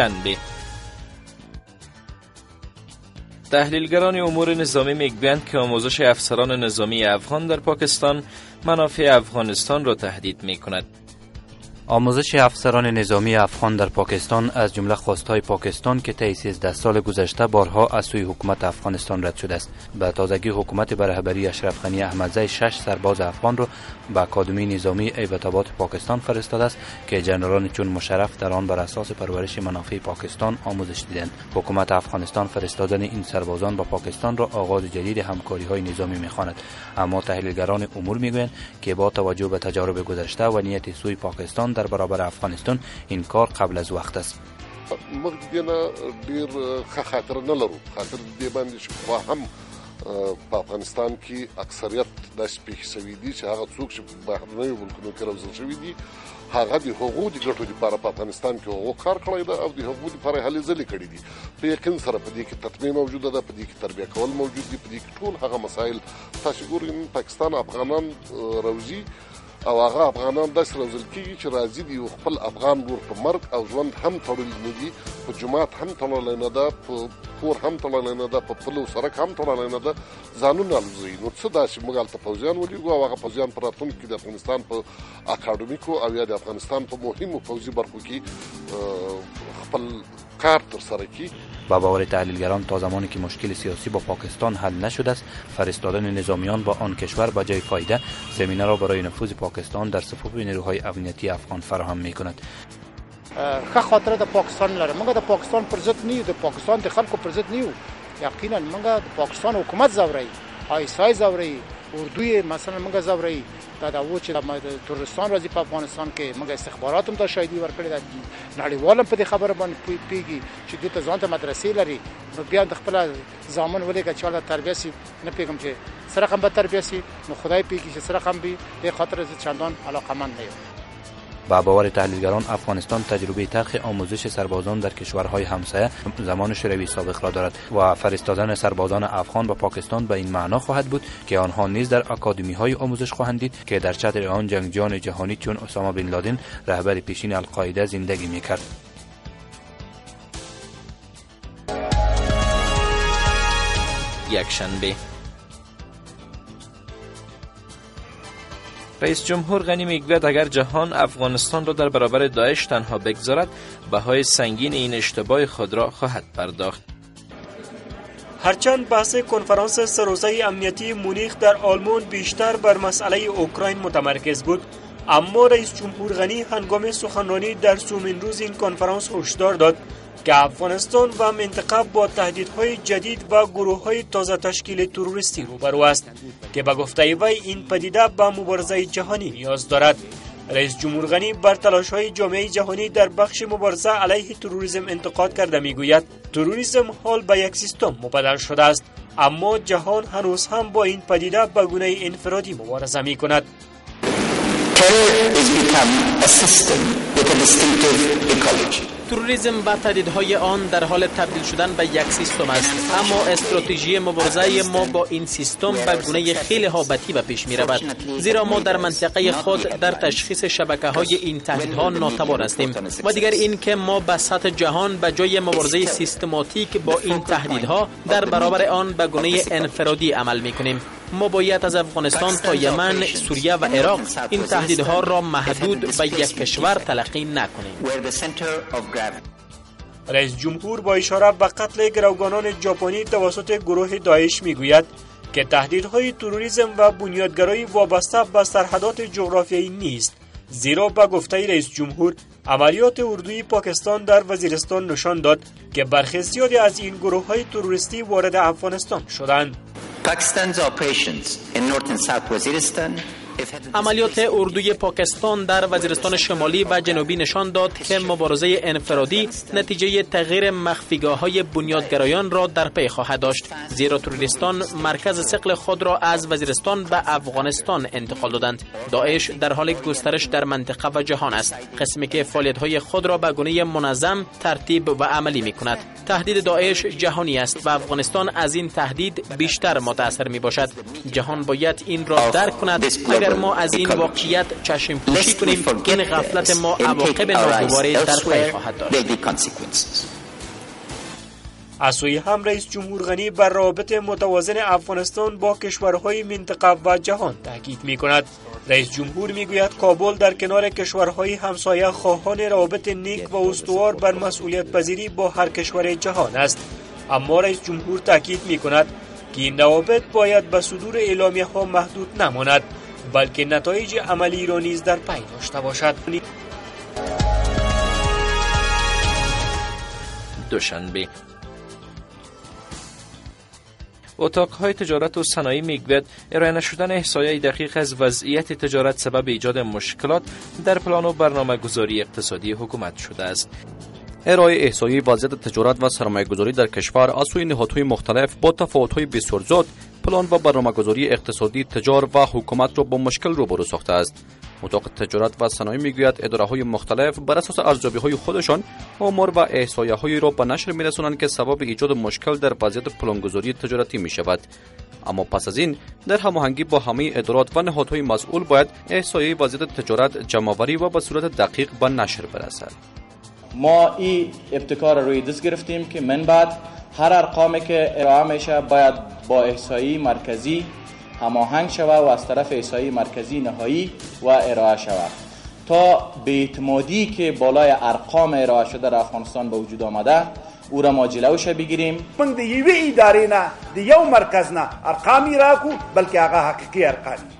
شنبه تحلیلگران امور نظامی می‌گویند که آموزش افسران نظامی افغان در پاکستان منافع افغانستان را تهدید می کند. آموزش افسران نظامی افغان در پاکستان از جمله خواستهای پاکستان که طی 13 سال گذشته بارها از سوی حکومت افغانستان رد شده است. به تازگی حکومت به رهبری اشرف غنی احمدزی شش سرباز افغان را به اکادمی نظامی ایبت پاکستان فرستاده است که جنرالان چون مشرف در آن بر اساس پرورش منافع پاکستان آموزش دیدند. حکومت افغانستان فرستادن این سربازان به پاکستان را آغاز جدید همکاری های نظامی می‌خواند. اما تحلیلگران امور می‌گویند که با توجه به تجارب گذشته و نیت سوی پاکستان در برابر افغانستان این کار قبل از وقت است. موږ دینه ډیر ښه خاطر نه لرو خاطر دې باندې چې هم په افغانستان کې اکثریت داسې پیښ شوي دي چې هغه څوک چې بهرنیو ملکونو کې روزل شوي دي هغه د حقوقو د ګټو لپاره په افغانستان کې حقوق کار کړی دی او د حقوقو لپاره هلې ځلې کړې دي. په یقین سره په دې کې تطمیع موجوده ده په دې کې تربیه کول موجود دي په دې کې ټول هغه مسایل تاسو ګورئ پاکستان افغانان روزي او هغه افغانان داسې روزل کیږي چې راځي دی خپل افغان ور په مرګ او ژوند هم تړل نه دي. په جماعت هم تړل نه ده په کور هم تړل نه ده په پلو سرک هم تړل نه ده. ځانونه لزوي نو څه داسې موږ الته پوځیان ولېږو او هغه پوځیان پر راتلونکي د افغانستان په اکاډمیکو او یا د افغانستان په مهمو پوځي برخو کې خپل کار تر سره کی به باور تحلیلگران تا زمانی که مشکل سیاسی با پاکستان حل نشده است فرستادن نظامیان به آن کشور به جای فایده زمینه را برای نفوذ پاکستان در صفوف نیروهای امنیتی افغان فراهم می کند ښه خاطره د پاکستان لرم موږ د پاکستان پر ضد نیو د پاکستان د خلکو پر ضد نیو یقینا موږ د پاکستان حکومت زوري آیسای زوري اردوی مثلا موږ زوري دا د و چې د تورستان راځي په افغانستان کې موږ استخبارات هم ته شاهدي ورکړي د نړیوال په دې خبره باندې پیږي چې د ځان ته مدرسې لري. نو بیا د خپل ځامن ولې چې ولر تربیه سي نه پیګم چې سره هم به تربیه سي نو خدای پیږي چې سره هم به د خاطر چندان علاقه من نه با باور تحلیلگران افغانستان تجربه تلخ آموزش سربازان در کشورهای همسایه زمان شوروی سابق را دارد و فرستادن سربازان افغان به پاکستان به این معنا خواهد بود که آنها نیز در اکادمی های آموزش خواهند دید که در چتر آن جنگجویان جهانی چون اسامه بن لادن رهبر پیشین القاعده زندگی می‌کرد. یک رئیس جمهور غنی می‌گوید اگر جهان افغانستان را در برابر داعش تنها بگذارد بهای سنگین این اشتباه خود را خواهد پرداخت. هرچند بحث کنفرانس سروزه امنیتی مونیخ در آلمان بیشتر بر مسئله اوکراین متمرکز بود اما رئیس جمهور غنی هنگام سخنرانی در سومین روز این کنفرانس هشدار داد. که افغانستان و منطقه با تهدیدهای جدید و گروه های تازه تشکیل تروریستی روبرو است که به گفته وی این پدیده به مبارزه جهانی نیاز دارد. رئیس جمهور غنی بر تلاش های جامعه جهانی در بخش مبارزه علیه تروریسم انتقاد کرده می‌گوید تروریسم حال به یک سیستم مبدل شده است اما جهان هنوز هم با این پدیده به گونه انفرادی مبارزه می کند تروریسم و تهدیدهای آن در حال تبدیل شدن به یک سیستم است. اما استراتژی مبارزه ما با این سیستم به گونه خیلی هابتی به پیش می رود زیرا ما در منطقه خود در تشخیص شبکه های این تهدیدها ناتوان هستیم. و دیگر این که ما به سطح جهان به جای مبارزه سیستماتیک با این تهدیدها در برابر آن به گونه انفرادی عمل می کنیم ما باید از افغانستان تا یمن، سوریه و عراق این تهدیدها را محدود به یک کشور تلقی نکنیم. رئیس جمهور با اشاره به قتل گروگانان ژاپنی توسط گروه داعش می‌گوید که تهدیدهای تروریسم و بنیادگرایی وابسته به سرحدات جغرافیایی نیست زیرا به گفته رئیس جمهور عملیات اردوی پاکستان در وزیرستان نشان داد که برخی زیادی از این گروه های تروریستی وارد افغانستان شدند Pakistan's operations in north and south Waziristan عملیات اردوی پاکستان در وزیرستان شمالی و جنوبی نشان داد که مبارزه انفرادی نتیجه تغییر مخفیگاه های بنیادگرایان را در پی خواهد داشت. زیرا توریستان مرکز سقل خود را از وزیرستان به افغانستان انتقال دادند. داعش در حال گسترش در منطقه و جهان است. قسمی که فعالیت های خود را به گونه منظم ترتیب و عملی می کند تهدید داعش جهانی است و افغانستان از این تهدید بیشتر متاثر می باشد جهان باید این را درک کند. اگر اگر ما از این واقعیت چشم پوشی کنیم این غفلت ما عواقب ناگواری در پی خواهد داشت. از سوی هم رئیس جمهور غنی بر روابط متوازن افغانستان با کشورهای منطقه و جهان تاکید می کند رئیس جمهور می گوید کابل در کنار کشورهای همسایه خواهان روابط نیک و استوار بر مسئولیت پذیری با هر کشور جهان است. اما رئیس جمهور تاکید می کند که این روابط باید به صدور اعلامیه ها محدود نماند. بلکه نتایج عملی را نیز در پی داشته باشد. دوشنبه. اتاقهای تجارت و صنایع می‌گوید ارائه نشدن احصایه دقیق از وضعیت تجارت سبب ایجاد مشکلات در پلان و برنامه گذاری اقتصادی حکومت شده است. ارائه احصایی وضعیت تجارت و سرمایه گذاری در کشور از سوی نهادهای مختلف با تفاوت‌های بسیار پلان و برنامه گذاری اقتصادی تجار و حکومت را با مشکل روبرو ساخته است. اتاق تجارت و صنایع می‌گوید اداره های مختلف بر اساس ارزیابی های خودشان آمار و احصایه هایی را به نشر میرسانند که سبب ایجاد مشکل در وضعیت پلانگذاری تجارتی می شود اما پس از این در هماهنگی با همه ادارات و نهادهای مسئول باید احصایه وضعیت تجارت جمعآوری و به صورت دقیق به نشر برسد. ما این ابتکار روی دست گرفتیم که من بعد هر ارقامی که ارائه میشه باید با احصایی مرکزی هماهنگ شود و از طرف احصایی مرکزی نهایی و ارائه شود. تا به اعتمادی که بالای ارقام ارائه شده در افغانستان به وجود آمده او را ما جلوش بگیریم. من د یوې ادارې نه د یو مرکز نه ارقامی راکو بلکې هغه حقیقي ارقامي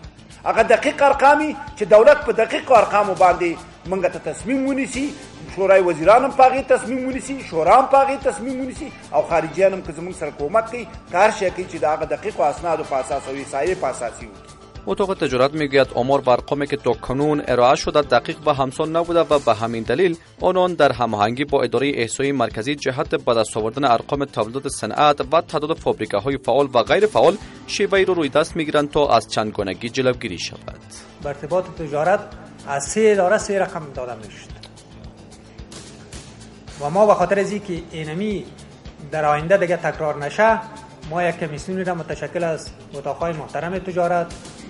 هغه دقیق ارقامي چې دولت په دقیق ارقامو باندې منګه ته تصمیم ونیسي شورای وزیران هم پاغي تصمیم ونیسي شورا هم پاغي تصمیم ونیسي او خارجیان هم که زموږ سره کومک کوي کار شي کوي چې د هغه دقیق اسناد په اساس او وسایل په اساس اتاق تجارت می‌گوید آمار بر ارقامی که تا کنون ارائه شده دقیق و همسان نبوده و به همین دلیل آنان در هماهنگی با اداره احصایی مرکزی جهت به دست آوردن ارقام تولیدات صنعت و تعداد فابریکه های فعال و غیر فعال شیوهی رو روی دست می‌گیرند تا از چند گونگی جلوگیری شود. ارتباط تجارت از سه اداره سه رقم داده می‌شد و ما به خاطر از که اینمی در آینده دیگه تکرار نشه ما یک کمیسیونی را متشکل از اتاقهای محترم تجارت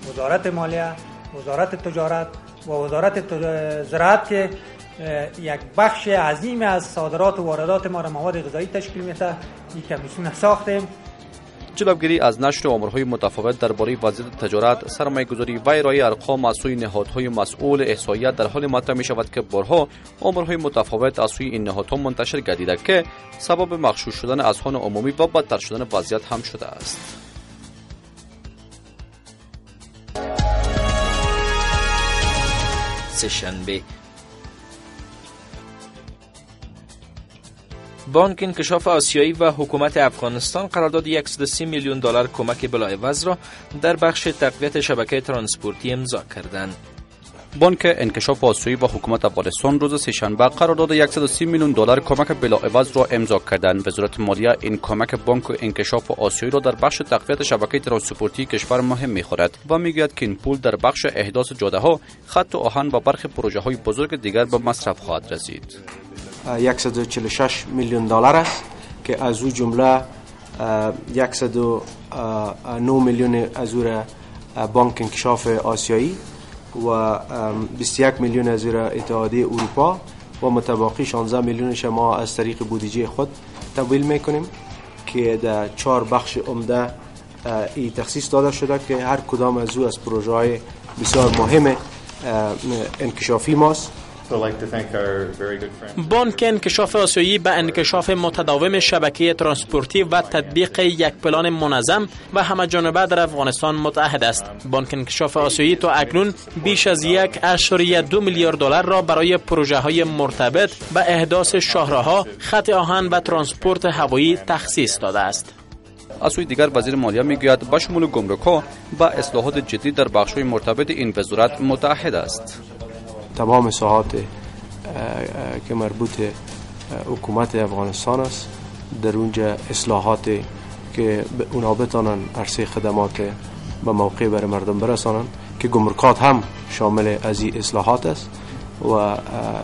وزارت مالیه وزارت تجارت و وزارت زراعت که یک بخش عظیم از صادرات و واردات ما را مواد غذایی تشکیل میده. این کمیسیون ساختیم. جلوگیری از نشر آمارهای متفاوت درباره وضعیت تجارت سرمایه گذاری و ارائه ارقام از سوی نهادهای مسئول احصاییت در حال مطرح می شود که بارها آمارهای متفاوت از سوی این نهادها منتشر گردیده که سبب مخشوش شدن اذهان عمومی و بدتر شدن وضعیت هم شده است. سهشنبه بانک انکشاف آسیایی و حکومت افغانستان قرارداد 130 میلیون دلار کمک بلاعوض را در بخش تقویت شبکه ترانسپورتی امضا کردند. بانک انکشاف آسیایی و حکومت افغانستان روز سهشنبه قرارداد 130 میلیون دلار کمک بلاعوض را امضا کردند. وزارت مالیه این کمک بانک انکشاف آسیایی را در بخش تقویت شبکه ترانسپورتی کشور مهم می‌خواند و می‌گوید که این پول در بخش احداث جاده ها، خط آهن و برخی پروژه های بزرگ دیگر به مصرف خواهد رسید. 146 میلیون دلار است که از او جمله 109 میلیون از او بانک انکشاف آسیایی و 21 میلیون از او اتحادیه اروپا و متباقی 16 میلیونش ما از طریق بودجه خود تمویل می‌کنیم که در چهار بخش عمده ای تخصیص داده شده که هر کدام از او از پروژه های بسیار مهم انکشافی ماست. بانک انکشاف آسیایی به انکشاف متداوم شبکه ترانسپورتی و تطبیق یک پلان منظم و همه جانبه در افغانستان متعهد است. بانک انکشاف آسیایی تا اکنون بیش از یک اعشاریه دو میلیارد دلار را برای پروژه های مرتبط به احداث شاهراه‌ها، خط آهن و ترانسپورت هوایی تخصیص داده است. از سوی دیگر وزیر مالیه می‌گوید به شمول گمرک ها و اصلاحات جدی در بخش مرتبط این وزارت متحد است. تمام ساحات که مربوط حکومت افغانستان است در اونجا اصلاحات که اونا بتانن عرصه خدمات به موقع برای مردم برسانن که گمرکات هم شامل از این اصلاحات است و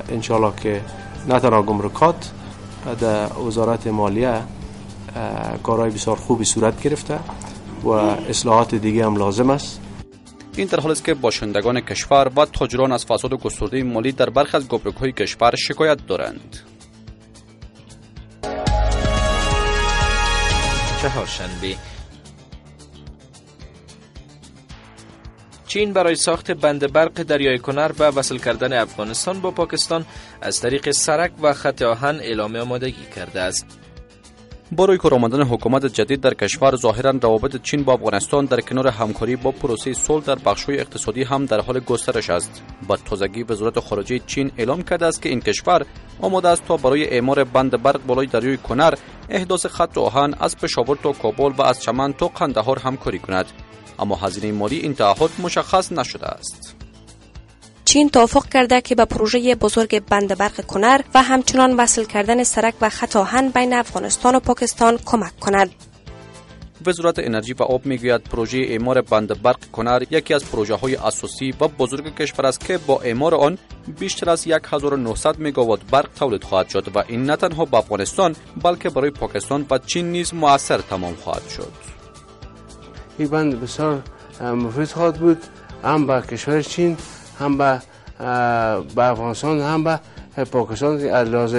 انشالله که نه گمرکات در وزارت مالیه کارهای بسیار خوبی صورت گرفته و اصلاحات دیگه هم لازم است. این در حالی است که باشندگان کشور و تاجران از فساد و گسترده مالی در برخی از های کشور شکایت دارند چهارشنبه چین برای ساخت بند برق دریای کنر و وصل کردن افغانستان با پاکستان از طریق سرک و خط آهن اعلام آمادگی کرده است. برای کار حکومت جدید در کشور ظاهرا روابط چین با افغانستان در کنار همکاری با پروسه صلح در بخش‌های اقتصادی هم در حال گسترش است. با تازگی وزارت خارجه چین اعلام کرده است که این کشور آماده است تا برای اعمار بند برق بالای دریای کنر احداث خط آهن از پشاور تا کابل و از چمن تا قندهار همکاری کند. اما هزینه مالی این تعهد مشخص نشده است. چین توافق کرده که به پروژه بزرگ بند برق کنر و همچنان وصل کردن سرک و خط آهن بین افغانستان و پاکستان کمک کند. وزارت انرژی و آب می‌گوید پروژه اعمار بند برق کنر یکی از پروژه های اساسی و بزرگ کشور است که با اعمار آن بیشتر از 1900 مگاوات برق تولید خواهد شد و این نه تنها به افغانستان بلکه برای پاکستان و چین نیز موثر تمام خواهد شد. این بند بسیار مفید خواهد بود هم به کشور چین هم به به افغانستان هم به پاکستان از لحاظ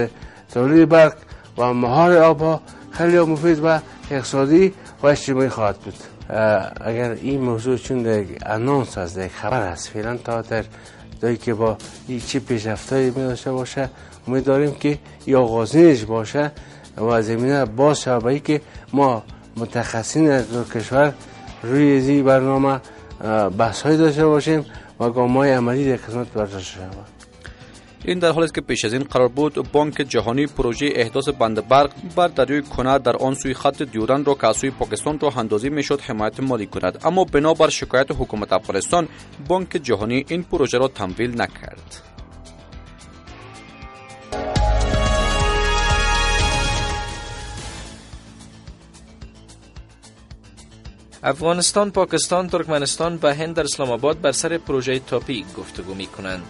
تولید برق و مهار آب خیلی مفید و اقتصادی و اجتماعی خواهد بود. اگر این موضوع چون در انانس است در خبر است فعلا تا در دایی که با این چی پیشرفتایی می داشته باشه امید داریم که یا آغازینش باشه و زمینه باز شده که ما متخصصین از کشور روی این برنامه بحث داشته باشیم و گام عملی در خدمت برداشته شود این در حالی است که پیش از این قرار بود بانک جهانی پروژه احداث بند برق بر دریای کنر در آن سوی خط دیورن را که از سوی پاکستان را اندازی می‌شد حمایت مالی کند. اما بنابر شکایت حکومت افغانستان بانک جهانی این پروژه را تمویل نکرد. افغانستان، پاکستان، ترکمنستان و هند در اسلام آباد بر سر پروژه تاپی گفتگو می کنند.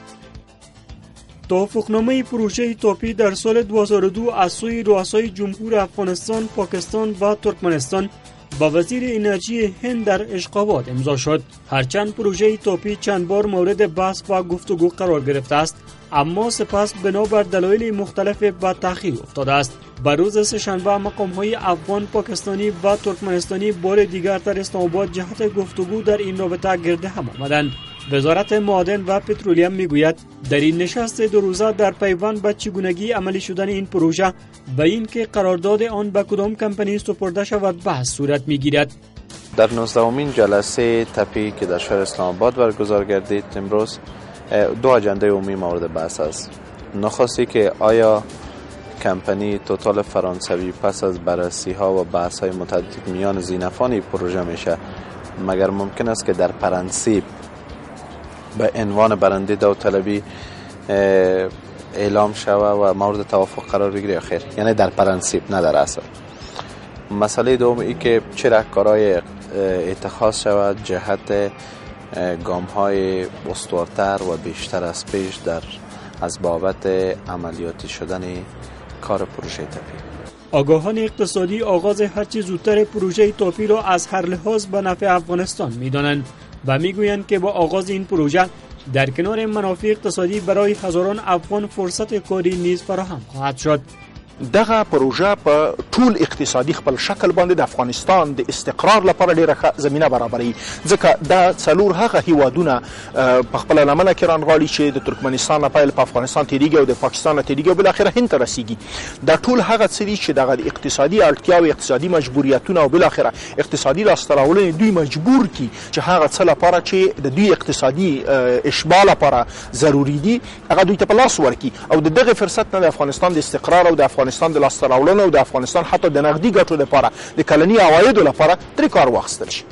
توافقنامه پروژه تاپی در سال 2002 از سوی رؤسای جمهور افغانستان، پاکستان و ترکمنستان با وزیر انرژی هند در اشقابات امضا شد. هرچند پروژه تاپی چند بار مورد بحث و گفتگو قرار گرفته است اما سپس بنابر دلایل مختلف به تاخیر افتاده است. بر روز سهشنبه مقام های افغان پاکستانی و ترکمنستانی بار دیگر در اسلام جهت گفتگو در این رابطه گرده هم آمدند. وزارت معادن و پترولیم می‌گوید در این نشست دو روزه در پیوند به چگونگی عملی شدن این پروژه و اینکه قرارداد آن به کدام کمپانی سپرده شود بحث صورت می‌گیرد. در 19 جلسه تپی که در شهر اسلام آباد برگزار گردید امروز دو اجنده عمومی مورد بحث است. نخستی که آیا کمپانی توتال فرانسوی پس از بررسی ها و بحث های متعدد میان زینفانی پروژه میشه مگر ممکن است که در پرنسیب به عنوان برنده داوطلبی اعلام شوه و مورد توافق قرار بگیره یا خیر. یعنی در پرنسیب نه در اصل مسئله دوم ای که چه رهکارهای اتخاذ شود جهت گام های استوارتر و بیشتر از پیش در از بابت عملیاتی شدن کار پروژه تاپی آگاهان اقتصادی آغاز هرچی زودتر پروژه تاپی را از هر لحاظ به نفع افغانستان می‌دانند. و می‌گویند که با آغاز این پروژه در کنار منافع اقتصادی برای هزاران افغان فرصت کاری نیز فراهم خواهد شد. دغه پروژه په ټول اقتصادي خپل شکل باندې د افغانستان د استقرار لپاره ډیره زمینه برابري ځکه دا څلور هغه هیوادونه په خپل لمنه کې رانغاړي چې د ترکمنستان نه پیل په افغانستان تیریږي او د پاکستان نه تیریږي بل اخر هند رسیږي. دا ټول هغه څه چې دغه اقتصادي اړتیا او اقتصادي مجبوریتونه او بل اخر اقتصادي لاستراولنې دوی مجبور کی چې هغه څه لپاره چې د دوی اقتصادي اشباع لپاره ضروری دي هغه دوی ته په لاس ورکی او دغه فرصت نه د افغانستان د استقرار او د افغانستان د لاسته راوړنو او د افغانستان حتی د نقدي ګټو لپاره د کلنی عوایدو لپاره تری کار واخیستل شي.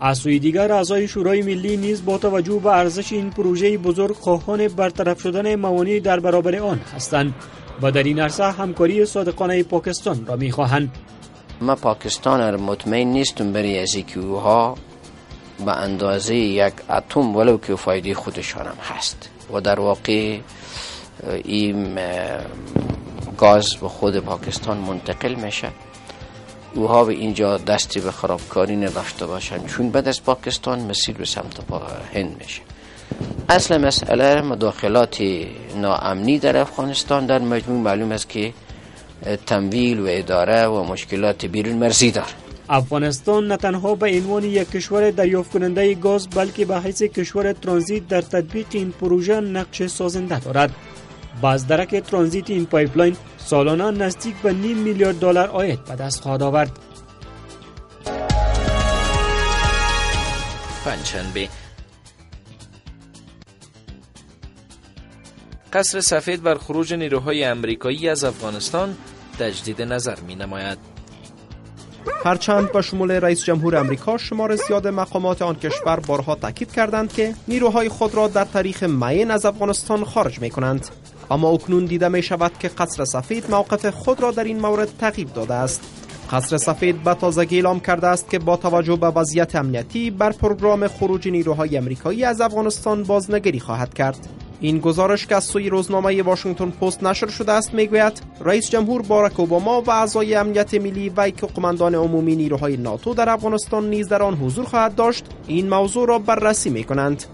از سوی دیگر اعضای شورای ملی نیز با توجه به ارزش این پروژه بزرگ خواهان برطرف شدن موانع در برابر آن هستند و در این عرصه همکاری صادقانه پاکستان را می‌خواهند. ما پاکستان را مطمئن نیستم برای از اوها به اندازه یک اتم ولو که فایده خودشان هم هست. و در واقع این گاز به خود پاکستان منتقل میشه. اوها به اینجا دستی به خرابکاری نداشته باشند چون بعد از پاکستان مسیر به سمت هند میشه. اصل مسئله مداخلات ناامنی در افغانستان در مجموع معلوم است که تمویل و اداره و مشکلات بیرون مرزی دار. افغانستان نه تنها به عنوان یک کشور دریافت کننده گاز بلکه به حیث کشور ترانزیت در تطبیق این پروژه نقش سازنده دارد. از درک ترانزیت این پایپلاین سالانه نزدیک به نیم میلیارد دلار عاید به دست خواهد آورد. پنجشنبه. قصر سفید بر خروج نیروهای امریکایی از افغانستان تجدید نظر می نماید. هرچند به شمول رئیس جمهور امریکا شمار زیاد مقامات آن کشور بارها تاکید کردند که نیروهای خود را در تاریخ معین از افغانستان خارج می کنند اما اکنون دیده می شود که قصر سفید موقف خود را در این مورد تغییر داده است. قصر سفید به تازگی اعلام کرده است که با توجه به وضعیت امنیتی بر پروگرام خروج نیروهای امریکایی از افغانستان بازنگری خواهد کرد. این گزارش که از سوی روزنامه واشنگتن پست نشر شده است می‌گوید رئیس جمهور باراک اوباما و اعضای امنیت ملی و که قماندان عمومی نیروهای ناتو در افغانستان نیز در آن حضور خواهد داشت. این موضوع را بررسی می کنند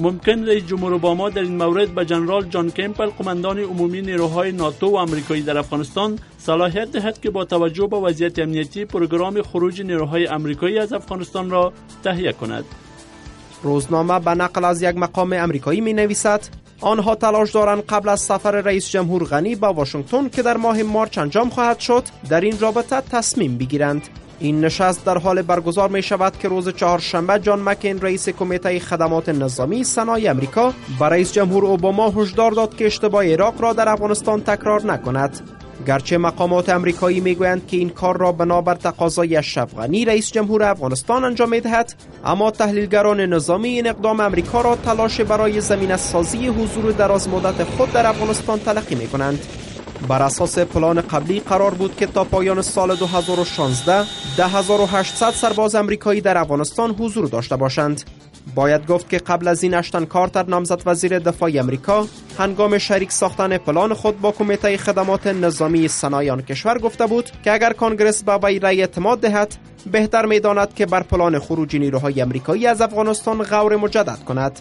ممکن رئیس جمهور اوباما در این مورد به جنرال جان کمپل قماندان عمومی نیروهای ناتو و آمریکایی در افغانستان صلاحیت دهد که با توجه به وضعیت امنیتی پروگرام خروج نیروهای آمریکایی از افغانستان را تهیه کند. روزنامه به نقل از یک مقام امریکایی می نویسد آنها تلاش دارند قبل از سفر رئیس جمهور غنی به واشنگتن که در ماه مارچ انجام خواهد شد در این رابطه تصمیم بگیرند. این نشست در حال برگزار می شود که روز چهارشنبه جان مکین رئیس کمیته خدمات نظامی سنای امریکا به رئیس جمهور اوباما هشدار داد که اشتباه عراق را در افغانستان تکرار نکند. گرچه مقامات امریکایی می‌گویند که این کار را بنابر تقاضای اشرف غنی رئیس جمهور افغانستان انجام می‌دهد اما تحلیلگران نظامی این اقدام امریکا را تلاش برای زمین سازی حضور دراز مدت خود در افغانستان تلقی می کنند بر اساس پلان قبلی قرار بود که تا پایان سال 2016 10800 سرباز امریکایی در افغانستان حضور داشته باشند. باید گفت که قبل از این اشتن کارتر نامزد وزیر دفاع امریکا هنگام شریک ساختن پلان خود با کمیته خدمات نظامی صنایع کشور گفته بود که اگر کانگرس به وی رأی اعتماد دهد بهتر می‌داند که بر پلان خروج نیروهای امریکایی از افغانستان غور مجدد کند.